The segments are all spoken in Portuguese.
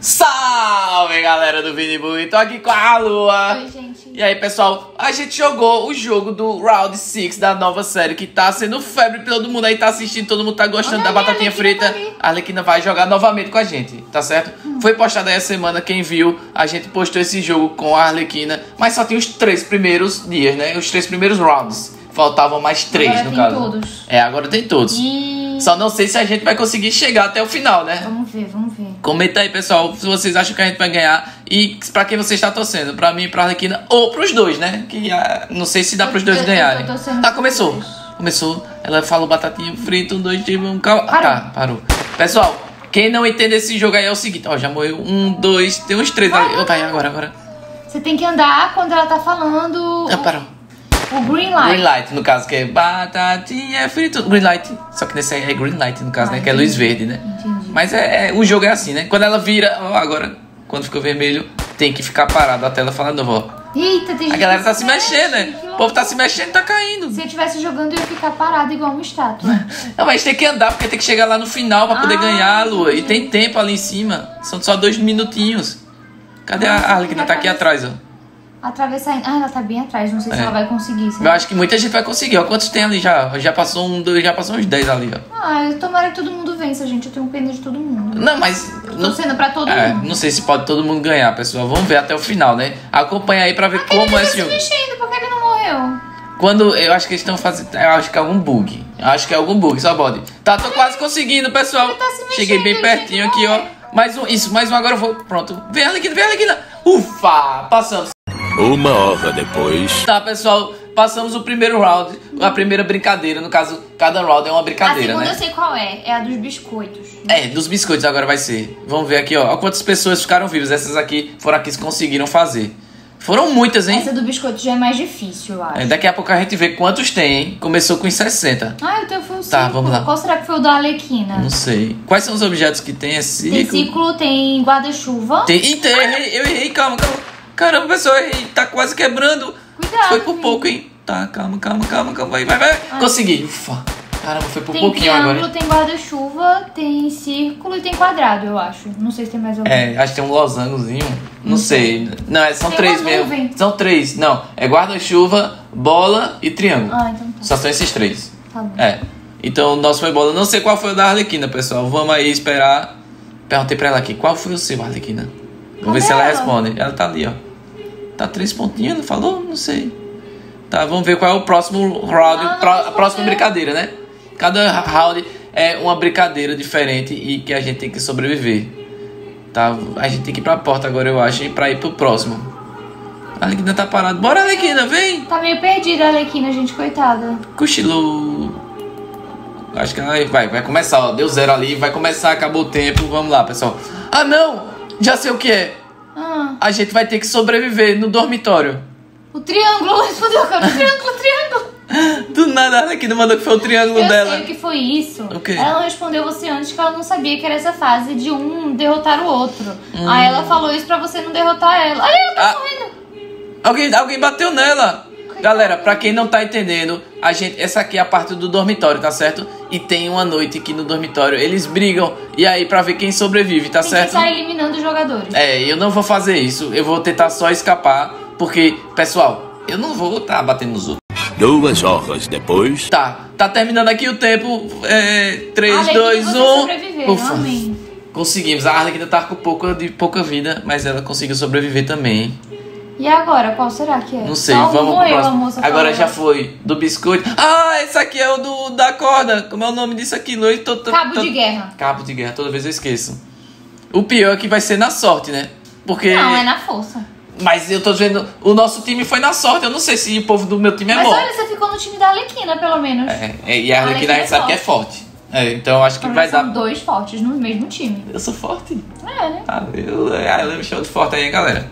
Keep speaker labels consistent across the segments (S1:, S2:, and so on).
S1: Salve galera do Vini Bui, tô aqui com a Lua.
S2: Oi, gente.
S1: E aí pessoal, a gente jogou o jogo do Round 6 da nova série que tá sendo febre pra todo mundo aí, tá assistindo, todo mundo tá gostando
S2: Olha
S1: da batatinha
S2: Arlequina
S1: frita.
S2: tá.
S1: A Arlequina vai jogar novamente com a gente, tá certo? Foi postado aí a semana, quem viu, a gente postou esse jogo com a Arlequina, mas só tem os três primeiros dias, né? Os três primeiros rounds. Faltavam mais três,
S2: Agora
S1: no
S2: tem
S1: caso.
S2: todos.
S1: É, agora tem todos.
S2: E.
S1: Só não sei se a gente vai conseguir chegar até o final, né?
S2: Vamos ver, vamos ver.
S1: Comenta aí, pessoal, se vocês acham que a gente vai ganhar e pra quem você está torcendo, pra mim, pra Arlequina ou pros dois, né? Que ah, não sei se dá pros dois
S2: Eu-
S1: ganharem.
S2: eu
S1: Tá, começou.
S2: dois.
S1: Começou. Ela falou batatinha frita, um, dois, três, um, calma.
S2: Parou.
S1: Tá, parou. Pessoal, quem não entende esse jogo aí é o seguinte, ó, já morreu um, dois, tem uns três ali. Opa, aí, agora, agora.
S2: Você tem que andar quando ela tá falando
S1: Ah, parou.
S2: o green light.
S1: Green light, no caso, que é batatinha frita. Green light. Só que nesse aí é green light, no caso,
S2: Ah,
S1: né? Que é luz verde, né?
S2: Entendi.
S1: Mas é, é- o jogo é assim, né? Quando ela vira, ó, agora, quando fica vermelho, tem que ficar parado até ela falar novo, ó.
S2: Eita, tem
S1: A galera tá se
S2: mexe,
S1: mexendo, né?
S2: que
S1: O povo tá se mexendo e tá caindo.
S2: Se eu estivesse jogando, eu ia ficar parada igual uma estátua.
S1: Não, mas tem que andar, porque tem que chegar lá no final pra poder
S2: Ah,
S1: ganhar, Lua. E tem tempo ali em cima. São só dois minutinhos. Cadê
S2: Nossa,
S1: a Arlequina? Tá aqui atrás, ó.
S2: Atravessar. Ah, ela tá bem atrás. Não sei se
S1: É.
S2: ela vai conseguir. sabe?
S1: Eu acho que muita gente vai conseguir, ó. Quantos tem ali já? Já passou um, dois, já passou uns 10 ali, ó.
S2: Ah, tomara que todo mundo vença, gente. Eu tenho pena de todo mundo.
S1: Não, mas. Não,
S2: Torcendo pra todo
S1: é,
S2: mundo.
S1: não sei se pode todo mundo ganhar, pessoal. Vamos ver até o final, né? Acompanha aí pra ver
S2: Aquele
S1: como é
S2: tá
S1: esse
S2: se
S1: jogo.
S2: mexendo, por que ele não morreu?
S1: Quando eu acho que eles estão fazendo. Eu acho que é algum bug. Eu acho que é algum bug, só bode. Tá, tô quase conseguindo, pessoal.
S2: tá se mexendo,
S1: Cheguei bem pertinho aqui, ó. Mais um, isso, mais um agora eu vou. Pronto. Vem, Arlequina, vem, Arlequina. Ufa! Passamos.
S3: Uma hora depois.
S1: Tá, pessoal. Passamos o primeiro round. A primeira brincadeira. No caso, cada round é uma
S2: A
S1: brincadeira,
S2: segunda
S1: né?
S2: eu sei qual é. É a dos biscoitos.
S1: É, dos biscoitos agora vai ser. Vamos ver aqui, ó. Ó Quantas pessoas ficaram vivas. Essas aqui foram aqui que conseguiram fazer. Foram muitas, hein?
S2: Essa do biscoito já é mais difícil, eu acho.
S1: É, daqui a pouco a gente vê quantos tem, hein? Começou com os 60.
S2: Ah, o teu foi o
S1: Tá,
S2: círculo.
S1: vamos lá.
S2: Qual será que foi o da Alequina?
S1: Não sei. Quais são os objetos que tem? É
S2: Tem
S1: círculo?
S2: círculo, tem guarda-chuva.
S1: Tem. Eita, eu errei, eu errei, calma, calma. Caramba, pessoal, errei. Tá quase quebrando.
S2: Cuidado,
S1: Foi por
S2: filho.
S1: pouco, hein? Tá, calma, calma, calma, calma. Vai, vai, vai.
S2: Ai.
S1: Consegui. Ufa. Caramba, foi por
S2: Tem
S1: pouquinho agora. hein?
S2: tem guarda-chuva, tem círculo e tem quadrado, eu acho. Não sei se tem mais algum.
S1: É, acho que tem um losangozinho. Não sei. Não, é, são
S2: Tem
S1: três mesmo.
S2: nuvem.
S1: São três. Não, é guarda-chuva, bola e triângulo.
S2: Ah, então tá.
S1: Só são esses três.
S2: Tá bom.
S1: É. Então o nosso foi bola. Não sei qual foi o da Arlequina, pessoal. Vamos aí esperar. Perguntei pra ela aqui, qual foi o seu, Arlequina? Vamos ver se ela? responde. Ela tá ali, ó. Tá três pontinhos, não falou? Não sei. Tá, vamos ver qual é o próximo round.
S2: Ah,
S1: a próxima brincadeira, né? Cada round é uma brincadeira diferente e que a gente tem que sobreviver. Tá? A gente tem que ir pra porta agora, eu acho, e pra ir pro próximo. A Arlequina tá parada. Bora, Arlequina, vem!
S2: Tá meio perdida a Alequina, gente, coitada.
S1: Cochilou. Acho que ela vai, vai começar, ó. Deu zero ali, vai começar, acabou o tempo. Vamos lá, pessoal. Ah, não! Já sei o que é.
S2: Ah,
S1: A gente vai ter que sobreviver no dormitório.
S2: o triângulo respondeu agora. O triângulo, o triângulo.
S1: Do nada, ela aqui não mandou que foi o triângulo
S2: Eu
S1: dela.
S2: sei o que foi isso.
S1: O quê?
S2: Ela respondeu você antes que ela não sabia que era essa fase de um derrotar o outro.
S1: Hum.
S2: Aí ela falou isso pra você não derrotar ela. Olha, ela tá
S1: Ah.
S2: correndo.
S1: Alguém, alguém bateu nela. Galera, pra quem não tá entendendo, a gente, essa aqui é a parte do dormitório, tá certo? E tem uma noite aqui no dormitório, eles brigam e aí pra ver quem sobrevive, tá
S2: Tem
S1: certo?
S2: que sair eliminando os jogadores.
S1: É, eu não vou fazer isso. Eu vou tentar só escapar, porque, pessoal, eu não vou tá batendo nos outros.
S3: Duas horas depois.
S1: Tá, tá terminando aqui o tempo. É, 3,
S2: Alequina,
S1: 2,
S2: você
S1: 1.
S2: sobreviveu,
S1: Ufa.
S2: amém.
S1: Conseguimos. A Arlequina tá com pouca, de pouca vida, mas ela conseguiu sobreviver também.
S2: E agora, qual será que é?
S1: Não sei,
S2: Só
S1: vamos pro próximo.
S2: moça
S1: Agora já foi do biscoito. Ah, esse aqui é o do da corda. Como é o nome disso aqui? Não, eu tô- tô-
S2: Cabo
S1: tô-
S2: de guerra.
S1: Cabo de guerra, toda vez eu esqueço. O pior é que vai ser na sorte, né? Porque.
S2: Não, é na força.
S1: Mas eu tô vendo. O nosso time foi na sorte. Eu não sei se o povo do meu time é
S2: Mas
S1: bom.
S2: olha, você ficou no time da Alequina, pelo menos.
S1: É, é, e a Arlequina a gente
S2: Arlequina é
S1: sabe que é forte. É, então eu acho que vai dar.
S2: São dois fortes no mesmo time.
S1: Eu sou forte.
S2: É, né?
S1: Ah, eu, ela me chama de forte aí, galera.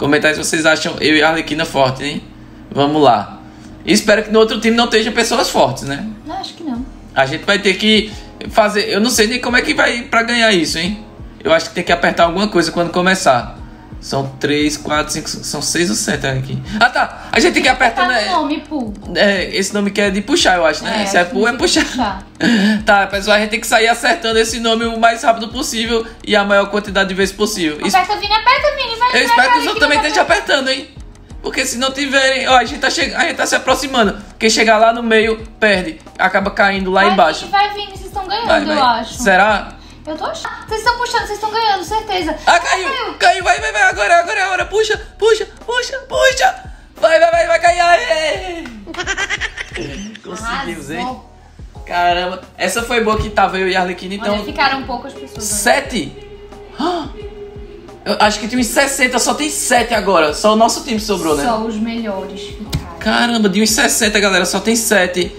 S1: Comenta aí se vocês acham eu e a Arlequina forte, hein? Vamos lá. Espero que no outro time não esteja pessoas fortes, né?
S2: Não, acho que não.
S1: A gente vai ter que fazer. Eu não sei nem como é que vai pra ganhar isso, hein? Eu acho que tem que apertar alguma coisa quando começar. São três, quatro, cinco, são seis ou sete aqui. Ah tá, a gente tem que ir
S2: Tá
S1: apertando.
S2: no
S1: é,
S2: nome, Poo.
S1: é, esse nome que é de puxar, eu acho, né? Se é
S2: acho que
S1: pull, é
S2: que
S1: puxar. Tá, pessoal, a gente tem que sair acertando esse nome o mais rápido possível e a maior quantidade de vezes possível.
S2: Aperta, Vini, aperta, Vini. Vai,
S1: eu espero que os outros também estejam apertando, hein? Porque se não tiverem, ó, a gente tá, che... a gente tá se aproximando. Quem chegar lá no meio, perde. Acaba caindo lá
S2: Vai,
S1: embaixo.
S2: Vini, vai, Vini, vocês estão ganhando,
S1: Vai,
S2: eu
S1: vai.
S2: acho.
S1: Será?
S2: Eu tô achando. Vocês estão puxando, vocês estão ganhando, certeza.
S1: Ah, caiu! Caiu, vai, vai, vai, agora, agora é a hora. Puxa, puxa, puxa, puxa. Vai, vai, vai, vai cair. Aê! Conseguimos, hein? Caramba, essa foi boa que tava eu e a Arlequina, então.
S2: Olha, ficaram poucas pessoas.
S1: Sete? Ah! Eu acho que tinha uns 60, só tem sete agora. Só o nosso time sobrou, né?
S2: Só os melhores ficaram.
S1: Caramba, de uns 60, galera, só tem 7.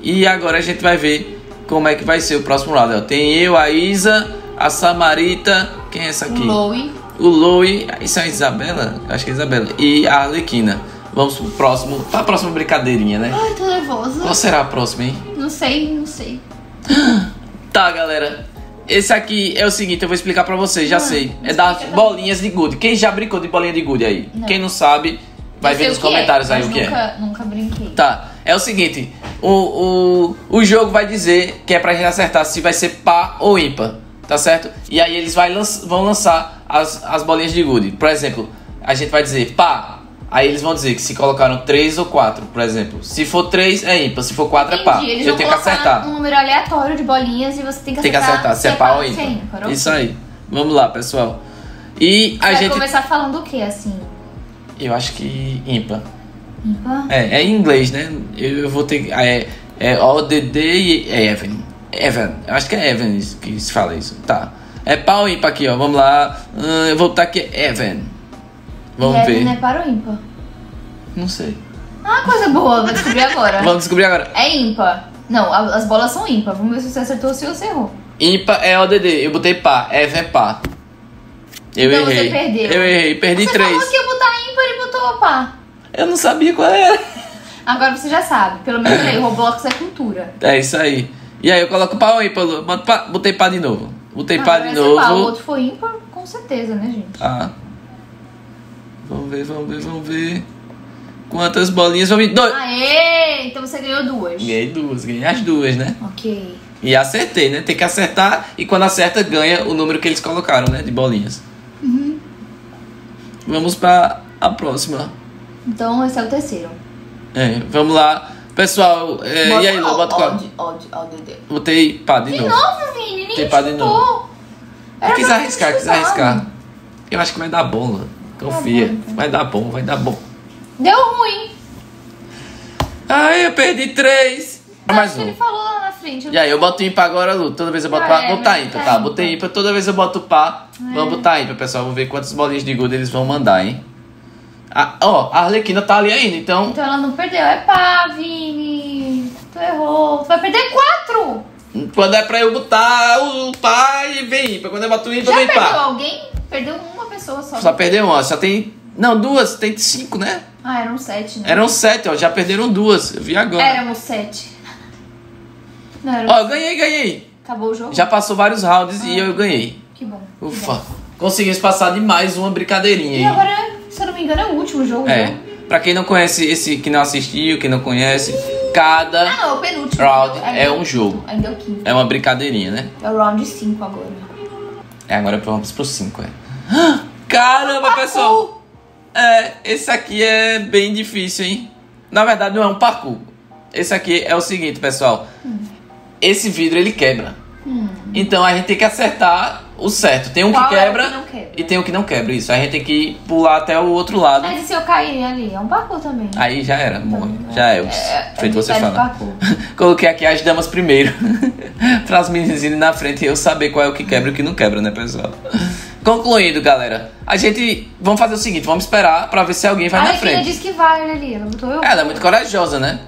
S1: E agora a gente vai ver como é que vai ser o próximo ó. Tem eu, a Isa, a Samarita. Quem é essa
S2: O
S1: aqui?
S2: Lowe.
S1: O Louie. Isso é a Isabela? Acho que é a Isabela. E a Arlequina. Vamos pro próximo. Pra próxima brincadeirinha, né?
S2: Ai, tô nervosa.
S1: Qual será a próxima, hein?
S2: Não sei, não sei.
S1: Tá, galera. Esse aqui é o seguinte, eu vou explicar pra vocês, já
S2: Ah,
S1: sei. É das bolinhas de gude. Quem já brincou de bolinha de gude aí?
S2: Não.
S1: Quem não sabe, vai ver nos
S2: o
S1: comentários
S2: é,
S1: aí o que é.
S2: nunca, Nunca brinquei.
S1: Tá, é o seguinte, o, o, o jogo vai dizer que é pra gente acertar se vai ser par ou ímpar, tá certo? E aí eles vai vão lançar as, as bolinhas de gude. Por exemplo, a gente vai dizer par, aí eles vão dizer que se colocaram 3 ou 4, por exemplo. Se for 3 é ímpar, se for 4 é par.
S2: Entendi, eles
S1: Eu
S2: vão
S1: tenho que acertar.
S2: um número aleatório de bolinhas e você tem que
S1: Tem que
S2: acertar,
S1: acertar se é par ou
S2: se é
S1: ímpar.
S2: ok.
S1: Isso aí. Vamos lá, pessoal. E a
S2: Vai
S1: gente.
S2: começar falando o que, assim?
S1: Eu acho que ímpar. É, é em inglês, né? Eu, eu vou ter. É, é ODD e é Evan. Evan. Eu acho que é Evan que se fala isso. Tá. É pau ímpar aqui, ó. Vamos lá. Hum, eu vou botar aqui Evan. Vamos
S2: e
S1: ver.
S2: Evan é para o ímpar.
S1: Não sei.
S2: Ah, coisa boa, vou descobrir agora.
S1: Vamos descobrir agora.
S2: É ímpar. Não, as bolas são ímpar. Vamos ver se você acertou ou se você errou.
S1: Ímpar é ODD. Eu botei pá. Evan é pá. Eu
S2: então
S1: errei.
S2: você perdeu.
S1: Eu errei. Perdi
S2: você
S1: três.
S2: falou que ia botar ímpar e botou pá.
S1: Eu não sabia qual era.
S2: Agora você já sabe. Pelo menos aí, Roblox é cultura.
S1: É isso aí. E aí eu coloco pá Lu? Boto pá- Botei pá de novo. Botei pá
S2: Agora
S1: de
S2: ser pá. O
S1: novo.
S2: outro foi ímpar, com certeza, né, gente?
S1: Tá. Vamos ver, vamos ver, vamos ver. Quantas bolinhas? Vamos ver. Dois.
S2: Aê! Então você ganhou duas.
S1: Ganhei duas, ganhei as duas, né?
S2: Ok.
S1: E acertei, né? Tem que acertar e quando acerta, ganha o número que eles colocaram, né? De bolinhas.
S2: Uhum.
S1: Vamos pra a próxima.
S2: Então esse é o terceiro.
S1: É, vamos lá. Pessoal, é, e aí, Lu, bota qual?
S2: Ódio, ódio, ódio.
S1: Botei pá de
S2: De
S1: novo.
S2: novo, Vini, nem
S1: Tem pá de
S2: chutou. Era
S1: Quis arriscar, quis arriscar. Eu acho que vai dar bom, Lu. Confia.
S2: Tá bom, então.
S1: Vai dar bom, vai dar bom.
S2: Deu ruim.
S1: Ai, eu perdi três. Mais um.
S2: ele falou lá na frente.
S1: E aí, eu boto ímpar agora, Lu. Toda vez eu boto
S2: Ah,
S1: pá.
S2: é,
S1: ímpar,
S2: tá
S1: tá?
S2: ímpar.
S1: Botei ímpar. Toda vez eu boto pá.
S2: É.
S1: Vamos botar ímpar, pessoal. Vamos ver quantas bolinhas de gude eles vão mandar, hein? Ah, ó, a Arlequina tá ali ainda, então.
S2: Então ela não perdeu. É pá, Vini. Tu errou. Tu vai perder quatro.
S1: Quando é pra eu botar o pá e vem ímpar. Quando eu boto ímpar,
S2: Já
S1: vem
S2: perdeu
S1: pá.
S2: alguém? Perdeu uma pessoa só.
S1: Só perdeu uma, só tem. Não, duas, tem cinco, né?
S2: Ah, eram sete, né?
S1: Eram sete, ó. Já perderam duas. Eu vi agora.
S2: Éramos sete. Não, eram...
S1: Ó, ganhei, ganhei.
S2: Acabou o jogo?
S1: Já passou vários rounds e eu ganhei.
S2: Que bom. que
S1: Ufa.
S2: bom.
S1: Conseguimos passar de mais uma brincadeirinha,
S2: E
S1: hein?
S2: agora, me engano, é o último jogo.
S1: É.
S2: né?
S1: Pra quem não conhece esse, que não assistiu, que não conhece, cada
S2: Ah, não, é o penúltimo.
S1: round
S2: Ainda-
S1: é um jogo.
S2: Ainda é o quinto.
S1: É uma brincadeirinha, né?
S2: É o round 5 agora.
S1: É, agora vamos pro 5, é. Caramba, pessoal! É, esse aqui é bem difícil, hein? Na verdade, não é um parkour. Esse aqui é o seguinte, pessoal. Esse vidro, ele quebra.
S2: Hum.
S1: Então, a gente tem que acertar o certo. Tem um
S2: Qual
S1: que
S2: é o
S1: quebra
S2: que não quebra?
S1: e tem um que não quebra. Isso, a gente tem que pular até o outro lado.
S2: Mas e se eu cair ali? É um parkour também.
S1: Aí já era, morre. Já é,
S2: é,
S1: feito
S2: é
S1: você fala. Coloquei aqui as damas primeiro. pra as meninas irem na frente e eu saber qual é o que quebra e o que não quebra, né, pessoal? Concluindo, galera. A gente. Vamos fazer o seguinte: vamos esperar pra ver se alguém vai
S2: a
S1: na frente.
S2: disse que vai, olha ali. Ela botou eu.
S1: Ela é muito corajosa, né?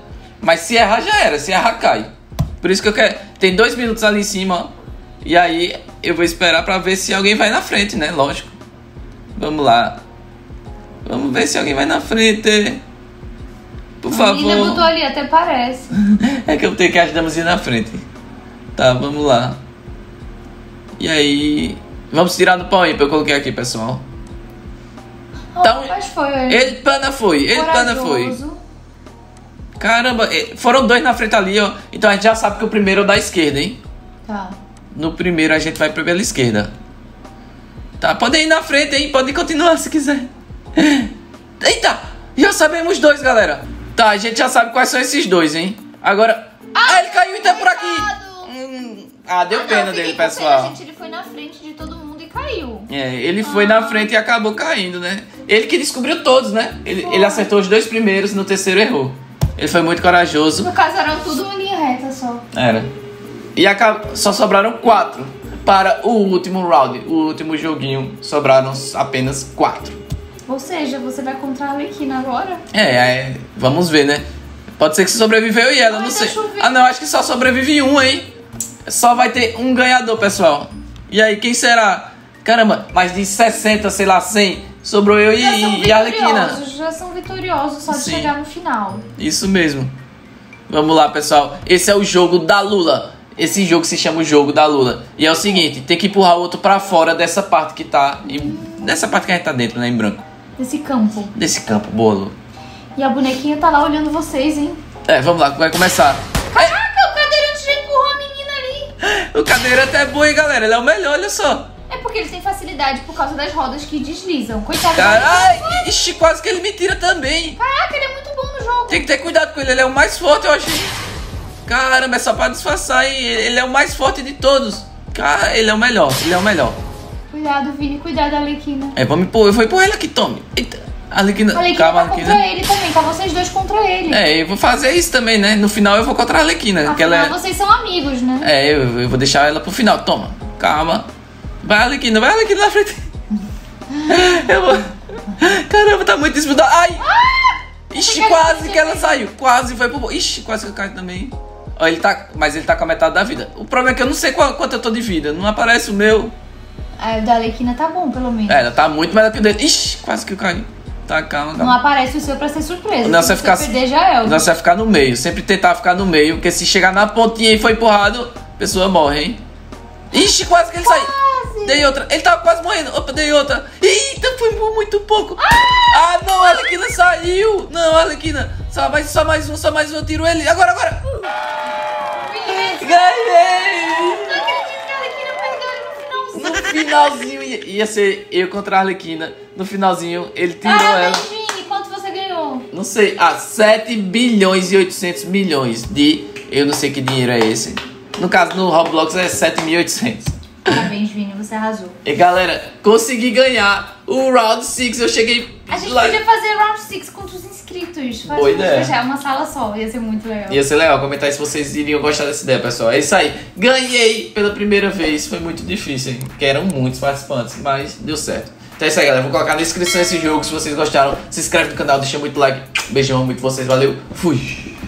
S1: Mas se errar, já era. Se errar, cai. Por isso que eu quero. Tem dois minutos ali em cima, ó. E aí eu vou esperar pra ver se alguém vai na frente, né? Lógico. Vamos lá. Vamos ver se alguém vai na frente. Por
S2: A
S1: favor.
S2: botou ali, até parece.
S1: É que eu tenho que as damas ir na frente. Tá, vamos lá. E aí. Vamos tirar do pau aí, eu coloquei aqui, pessoal. Então,
S2: Mas foi.
S1: ele pana foi, ele pana foi. Caramba, foram dois na frente ali, ó. Então a gente já sabe que o primeiro é o da esquerda, hein?
S2: Tá.
S1: No primeiro a gente vai pela esquerda. Tá, podem ir na frente, hein? Podem continuar se quiser. Eita! Já sabemos dois, galera. Tá, a gente já sabe quais são esses dois, hein? Agora. Ah, ele caiu então por aqui! Hum, ah, deu
S2: Ah, não,
S1: pena
S2: fiquei
S1: dele,
S2: com pena,
S1: pessoal.
S2: gente, ele foi na frente de todo mundo e caiu.
S1: É, ele foi na frente e acabou caindo, né? Ele que descobriu todos, né? Ele, ele acertou os dois primeiros, no terceiro errou. Ele foi muito corajoso.
S2: No caso, eram tudo uma linha reta só.
S1: Era. E só sobraram quatro para o último round, o último joguinho. Sobraram apenas quatro.
S2: Ou seja, você vai contra a Arlequina agora?
S1: É, é, vamos ver, né? Pode ser que sobreviveu e ela,
S2: Ai,
S1: não sei.
S2: eu ver.
S1: Ah, não, acho que só sobrevive um, hein? Só vai ter um ganhador, pessoal. E aí, quem será? Caramba, mais de 60, sei lá, 100. Sobrou eu e,
S2: Já são
S1: e a Arlequina.
S2: já são vitoriosos só de
S1: Sim.
S2: chegar no final.
S1: Isso mesmo. Vamos lá, pessoal. Esse é o jogo da Lula. Esse jogo se chama o jogo da Lula. E é o seguinte, tem que empurrar o outro pra fora dessa parte que tá. Dessa parte que a gente tá dentro, né? Em branco.
S2: Desse campo.
S1: Desse campo, boa, Lula.
S2: E a bonequinha tá lá olhando vocês, hein?
S1: É, vamos lá, vai começar.
S2: Caraca, o cadeirante já empurrou a menina ali.
S1: O cadeirante é bom, hein, galera? Ele é o melhor, olha só.
S2: É porque ele tem facilidade por causa das rodas que deslizam. Coitado.
S1: Caralho, ixi, quase que ele me tira também.
S2: Caraca, ele é muito bom no jogo.
S1: Tem que ter cuidado com ele, ele é o mais forte, eu achei. Caramba, é só pra disfarçar, hein? Ele é o mais forte de todos. Cara, ele é o melhor, ele é o melhor.
S2: Cuidado, Vini. Cuidado, Arlequina.
S1: É, vamos empurrar, eu vou empurrar ele aqui, tome. Eita, Arlequina,
S2: A Arlequina
S1: calma,
S2: tá contra
S1: Arlequina.
S2: ele também. Tá vocês dois contra ele.
S1: É, eu vou fazer isso também, né? No final eu vou contra a Arlequina, que
S2: Afinal,
S1: ela é...
S2: vocês são amigos, né?
S1: É, eu, eu vou deixar ela pro final, toma, calma. Vai, Arlequina, vai, Arlequina na frente. Eu vou... Caramba, tá muito disputado. Ai! Ixi,
S2: Fica
S1: quase que ela saiu. Quase foi pro. Ixi, quase que eu caio também. Ele tá. Mas ele tá com a metade da vida. O problema é que eu não sei qual- quanto eu tô de vida. Não aparece o meu.
S2: Ah, o da Arlequina tá bom, pelo menos.
S1: É, ela tá muito melhor que o dele. Ixi, quase que eu caí. Tá, calma,
S2: Não
S1: calma.
S2: aparece o seu pra ser surpresa.
S1: Não,
S2: Se
S1: você
S2: você
S1: ficar-
S2: perder, já é.
S1: Nós vai ficar no meio. Sempre tentar ficar no meio. Porque se chegar na pontinha e for empurrado, a pessoa morre, hein? Ixi, quase que ele saiu.
S2: Quase.
S1: Dei outra. Ele tava quase morrendo. Opa, dei outra. Eita, foi muito pouco. Ah, não, a Arlequina saiu. Não, a Arlequina. Só mais, só mais um, só mais um. Eu tiro ele. Agora, agora. Ganhei.
S2: Não acredito que a Arlequina perdeu ele no finalzinho.
S1: No finalzinho ia, ia ser eu contra a Arlequina. No finalzinho, ele tirou ela.
S2: Parabéns, Vini. Quanto você ganhou?
S1: Não sei, ah, 7 bilhões e 800 milhões de. Eu não sei que dinheiro é esse. No caso, no Roblox é 7.800.
S2: Parabéns, Vini. Você arrasou.
S1: E galera, consegui ganhar o Round 6. Eu cheguei
S2: A gente
S1: lá.
S2: podia fazer round 6 contra os inscritos. Faz
S1: Boa ideia.
S2: fechar uma sala só. Ia ser muito legal.
S1: Ia ser legal comentar se vocês iriam gostar dessa ideia, pessoal. É isso aí. Ganhei pela primeira vez. Foi muito difícil, hein? Porque eram muitos participantes, mas deu certo. Então é isso aí, galera. Vou colocar na descrição esse jogo. Se vocês gostaram, se inscreve no canal, deixa muito like. Beijão, muito vocês. Valeu. Fui.